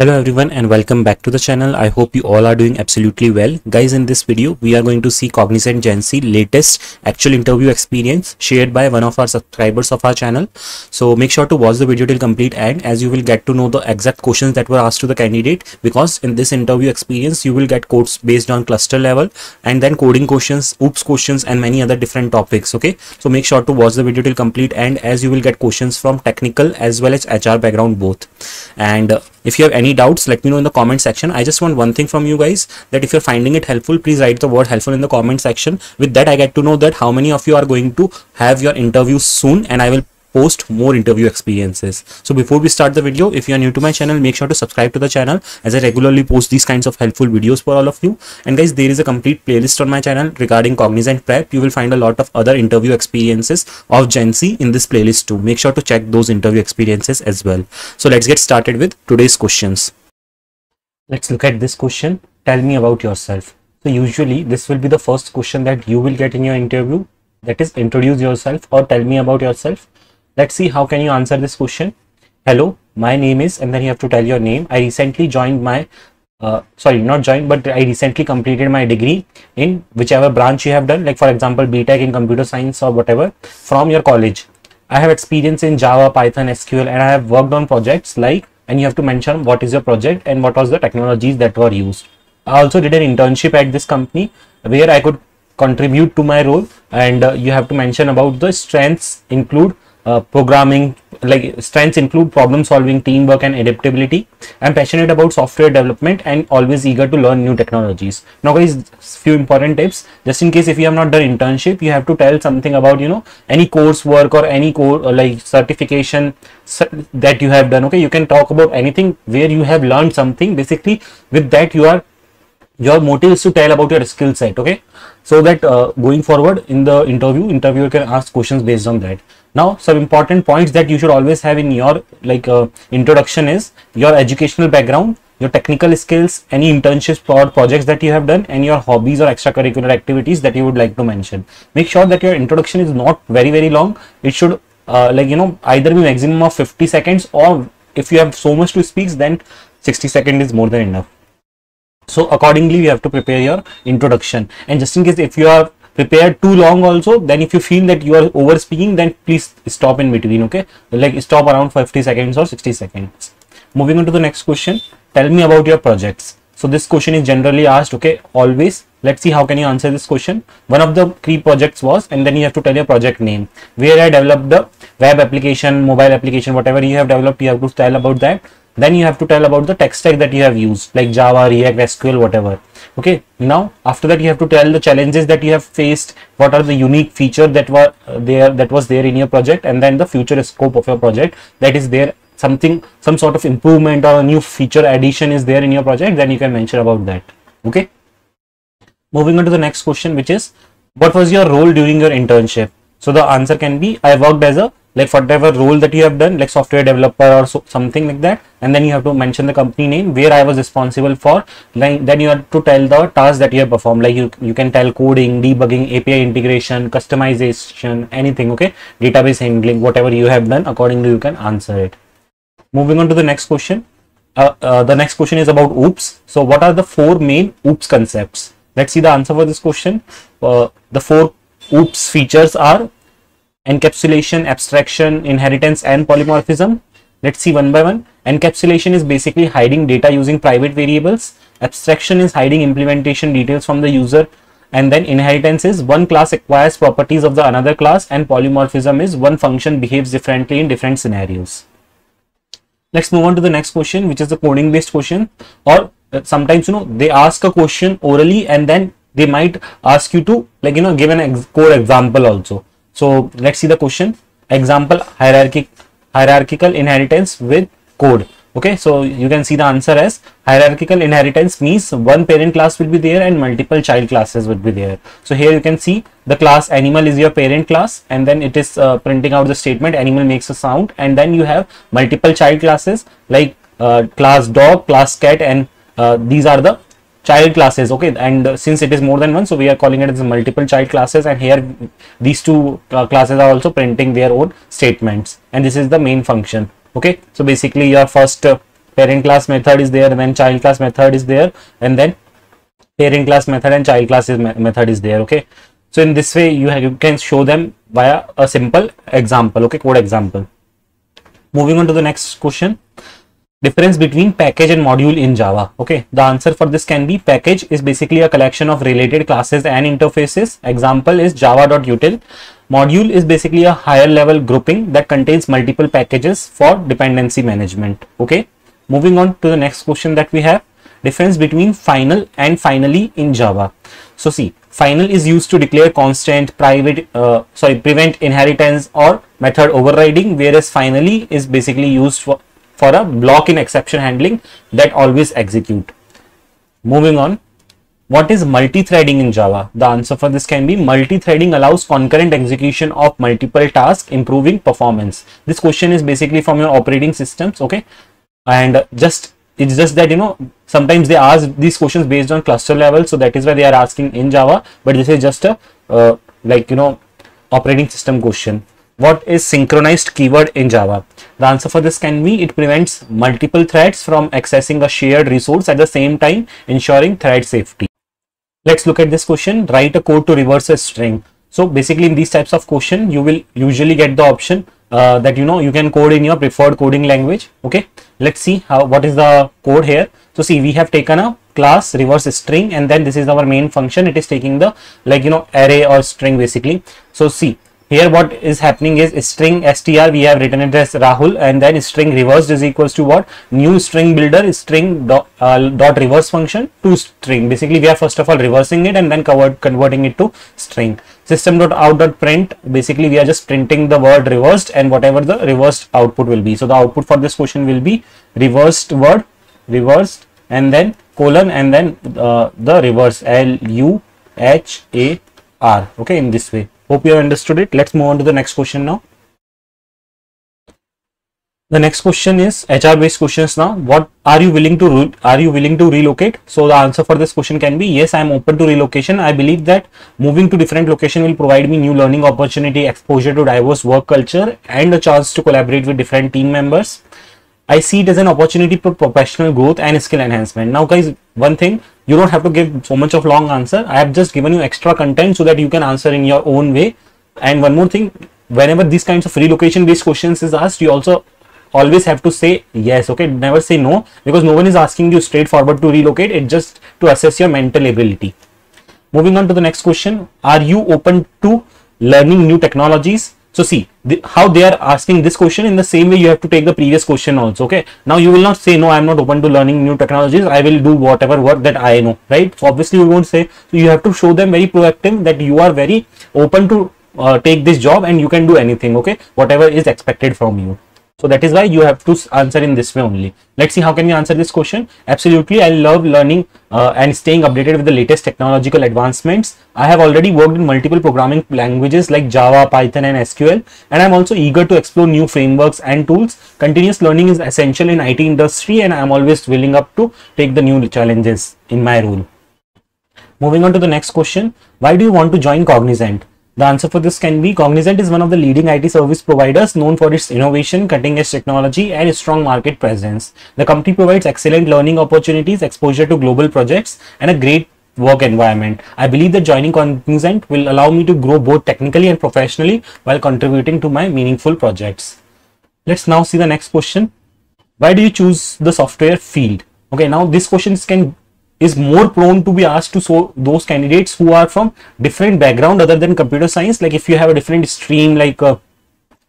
Hello everyone and welcome back to the channel. I hope you all are doing absolutely well. Guys, in this video, we are going to see Cognizant GenC latest actual interview experience shared by one of our subscribers of our channel. So make sure to watch the video till complete end as you will get to know the exact questions that were asked to the candidate because in this interview experience, you will get codes based on cluster level and then coding questions, oops questions and many other different topics. Okay. So make sure to watch the video till complete end as you will get questions from technical as well as HR background both. And uh, if you have any doubts let me know in the comment section. I just want one thing from you guys that if you're finding it helpful please write the word helpful in the comment section. With that i get to know that how many of you are going to have your interview soon and i will post more interview experiences. So before we start the video if you are new to my channel make sure to subscribe to the channel as i regularly post these kinds of helpful videos for all of you. And guys there is a complete playlist on my channel regarding cognizant prep. You will find a lot of other interview experiences of GenC in this playlist too. Make sure to check those interview experiences as well. So let's get started with today's questions. Let's look at this question. Tell me about yourself. So usually this will be the first question that you will get in your interview. That is introduce yourself or tell me about yourself let's see how can you answer this question. Hello my name is and then you have to tell your name. I recently joined my uh, sorry not joined but i recently completed my degree in whichever branch you have done like for example btech in computer science or whatever from your college. I have experience in java python sql and i have worked on projects like and you have to mention what is your project and what was the technologies that were used. I also did an internship at this company where i could contribute to my role and uh, you have to mention about the strengths include uh, programming like strengths include problem solving teamwork and adaptability. I'm passionate about software development and always eager to learn new technologies. Now guys few important tips. Just in case if you have not done internship you have to tell something about you know any coursework or any core uh, like certification that you have done okay? You can talk about anything where you have learned something. Basically with that you are your motive is to tell about your skill set okay? So that uh, going forward in the interview interviewer can ask questions based on that. Now some important points that you should always have in your like uh, introduction is your educational background your technical skills any internships or projects that you have done and your hobbies or extracurricular activities that you would like to mention. Make sure that your introduction is not very very long. It should uh, like you know either be maximum of 50 seconds or if you have so much to speak then 60 seconds is more than enough so accordingly you have to prepare your introduction. And just in case if you are prepared too long also then if you feel that you are over speaking then please stop in between okay? Like stop around 50 seconds or 60 seconds. Moving on to the next question. Tell me about your projects. So this question is generally asked okay always. Let's see how can you answer this question. One of the three projects was and then you have to tell your project name. Where i developed the web application mobile application whatever you have developed you have to tell about that then you have to tell about the tech stack that you have used like java react sql whatever. Okay now after that you have to tell the challenges that you have faced what are the unique feature that were there that was there in your project and then the future scope of your project that is there something some sort of improvement or a new feature addition is there in your project then you can mention about that. Okay? Moving on to the next question which is what was your role during your internship? So the answer can be i worked as a like whatever role that you have done like software developer or so, something like that and then you have to mention the company name where i was responsible for like then you have to tell the task that you have performed. Like you you can tell coding debugging api integration customization anything okay? Database handling whatever you have done accordingly you can answer it. Moving on to the next question. Uh, uh, the next question is about oops. So what are the four main oops concepts? Let's see the answer for this question. Uh, the four oops features are encapsulation, abstraction, inheritance, and polymorphism. Let's see one by one. Encapsulation is basically hiding data using private variables. Abstraction is hiding implementation details from the user. And then inheritance is one class acquires properties of the another class and polymorphism is one function behaves differently in different scenarios. Let's move on to the next question which is the coding based question or uh, sometimes you know they ask a question orally and then they might ask you to like you know give an ex code example also so let's see the question. Example hierarchy hierarchical inheritance with code. Okay, so you can see the answer as hierarchical inheritance means one parent class will be there and multiple child classes would be there. So here you can see the class animal is your parent class and then it is uh, printing out the statement animal makes a sound and then you have multiple child classes like uh, class dog, class cat and uh, these are the child classes okay and uh, since it is more than one so we are calling it as multiple child classes and here these two uh, classes are also printing their own statements and this is the main function okay. So basically your first uh, parent class method is there then child class method is there and then parent class method and child class method is there okay. So in this way you, have, you can show them via a simple example okay code example. Moving on to the next question difference between package and module in java okay? The answer for this can be package is basically a collection of related classes and interfaces. Example is java.util module is basically a higher level grouping that contains multiple packages for dependency management okay? Moving on to the next question that we have difference between final and finally in java. So see final is used to declare constant private uh, sorry prevent inheritance or method overriding whereas finally is basically used for for a block in exception handling that always execute. Moving on. What is multi-threading in java? The answer for this can be multi-threading allows concurrent execution of multiple tasks improving performance. This question is basically from your operating systems okay? And just it's just that you know sometimes they ask these questions based on cluster level so that is why they are asking in java but this is just a uh, like you know operating system question what is synchronized keyword in java? The answer for this can be it prevents multiple threads from accessing a shared resource at the same time ensuring thread safety. Let's look at this question write a code to reverse a string. So basically in these types of question you will usually get the option uh, that you know you can code in your preferred coding language okay? Let's see how what is the code here. So see we have taken a class reverse string and then this is our main function. It is taking the like you know array or string basically. So see here what is happening is string str we have written it as rahul and then string reversed is equals to what? New string builder string dot, uh, dot reverse function to string. Basically we are first of all reversing it and then convert, converting it to string. System dot out dot print basically we are just printing the word reversed and whatever the reversed output will be. So the output for this question will be reversed word reversed and then colon and then uh, the reverse l u h a r okay in this way Hope you have understood it. Let's move on to the next question now. The next question is HR based questions now. What are you willing to are you willing to relocate? So the answer for this question can be yes, I am open to relocation. I believe that moving to different location will provide me new learning opportunity, exposure to diverse work culture and a chance to collaborate with different team members. I see it as an opportunity for professional growth and skill enhancement. Now guys, one thing, you don't have to give so much of long answer. I have just given you extra content so that you can answer in your own way. And one more thing, whenever these kinds of relocation based questions is asked, you also always have to say yes okay never say no because no one is asking you straightforward to relocate it just to assess your mental ability moving on to the next question are you open to learning new technologies so see the, how they are asking this question in the same way you have to take the previous question also. Okay. Now you will not say no, I am not open to learning new technologies. I will do whatever work that I know. Right. So obviously you won't say. So you have to show them very proactive that you are very open to uh, take this job and you can do anything. Okay. Whatever is expected from you. So that is why you have to answer in this way only. Let's see how can we answer this question. Absolutely, I love learning uh, and staying updated with the latest technological advancements. I have already worked in multiple programming languages like Java, Python and SQL and I'm also eager to explore new frameworks and tools. Continuous learning is essential in IT industry and I'm always willing up to take the new challenges in my role. Moving on to the next question. Why do you want to join Cognizant? The answer for this can be Cognizant is one of the leading IT service providers known for its innovation, cutting edge technology and strong market presence. The company provides excellent learning opportunities, exposure to global projects and a great work environment. I believe that joining Cognizant will allow me to grow both technically and professionally while contributing to my meaningful projects. Let's now see the next question. Why do you choose the software field? Okay, now these questions can is more prone to be asked to so those candidates who are from different background other than computer science. Like if you have a different stream like uh,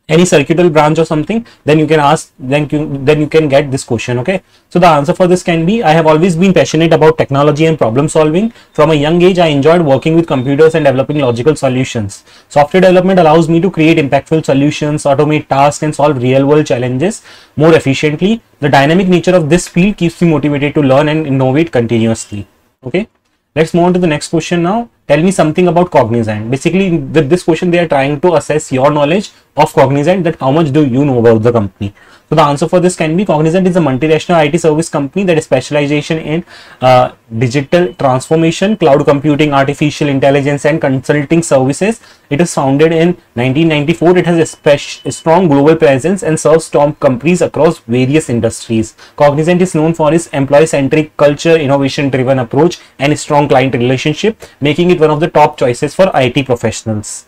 any circuital branch or something then you can ask then you then you can get this question okay? So the answer for this can be i have always been passionate about technology and problem solving. From a young age i enjoyed working with computers and developing logical solutions. Software development allows me to create impactful solutions automate tasks and solve real world challenges more efficiently. The dynamic nature of this field keeps me motivated to learn and innovate continuously okay? Let's move on to the next question now tell me something about cognizant basically with this question they are trying to assess your knowledge of cognizant that how much do you know about the company so the answer for this can be Cognizant is a multinational IT service company that is specialization in uh, digital transformation, cloud computing, artificial intelligence and consulting services. It is founded in 1994. It has a, a strong global presence and serves top companies across various industries. Cognizant is known for its employee-centric culture, innovation-driven approach and strong client relationship, making it one of the top choices for IT professionals.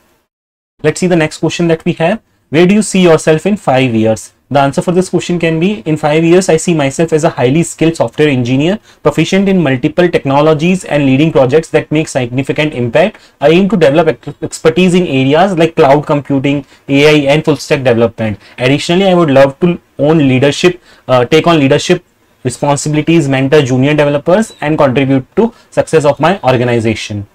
Let's see the next question that we have. Where do you see yourself in five years? The answer for this question can be in five years, I see myself as a highly skilled software engineer, proficient in multiple technologies and leading projects that make significant impact. I aim to develop expertise in areas like cloud computing, AI and full stack development. Additionally, I would love to own leadership, uh, take on leadership responsibilities, mentor junior developers and contribute to success of my organization.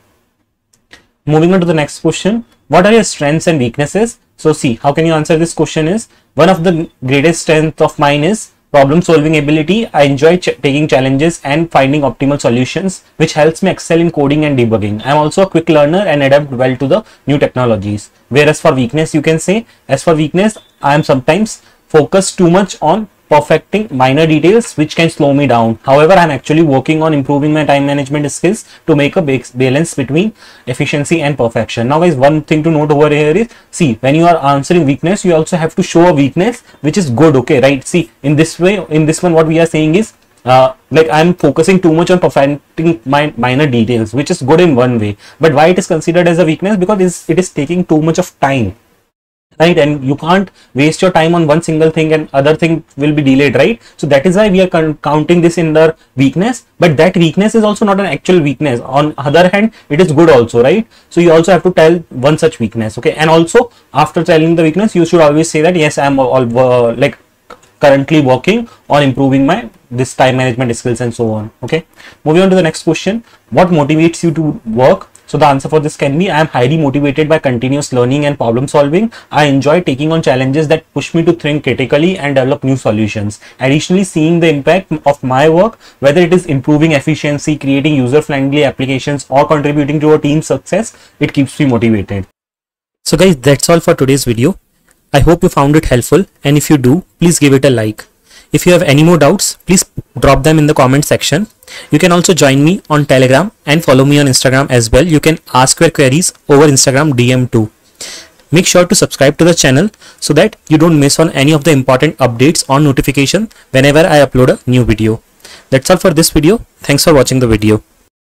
Moving on to the next question. What are your strengths and weaknesses? So see, how can you answer this question is, one of the greatest strength of mine is problem solving ability. I enjoy ch taking challenges and finding optimal solutions, which helps me excel in coding and debugging. I'm also a quick learner and adapt well to the new technologies. Whereas for weakness, you can say, as for weakness, I am sometimes focused too much on perfecting minor details which can slow me down. However, I'm actually working on improving my time management skills to make a balance between efficiency and perfection. Now guys, one thing to note over here is, see, when you are answering weakness, you also have to show a weakness which is good, okay, right? See, in this way, in this one, what we are saying is, uh, like I'm focusing too much on perfecting my minor details, which is good in one way. But why it is considered as a weakness? Because it is taking too much of time right? And you can't waste your time on one single thing and other thing will be delayed right? So that is why we are counting this in the weakness. But that weakness is also not an actual weakness. On other hand it is good also right? So you also have to tell one such weakness okay? And also after telling the weakness you should always say that yes i'm all uh, like currently working on improving my this time management skills and so on okay? Moving on to the next question. What motivates you to work so the answer for this can be I am highly motivated by continuous learning and problem solving. I enjoy taking on challenges that push me to think critically and develop new solutions. Additionally, seeing the impact of my work, whether it is improving efficiency, creating user-friendly applications or contributing to a team's success, it keeps me motivated. So guys, that's all for today's video. I hope you found it helpful and if you do, please give it a like. If you have any more doubts, please drop them in the comment section. You can also join me on Telegram and follow me on Instagram as well. You can ask your queries over Instagram DM too. Make sure to subscribe to the channel so that you don't miss on any of the important updates or notification whenever I upload a new video. That's all for this video. Thanks for watching the video.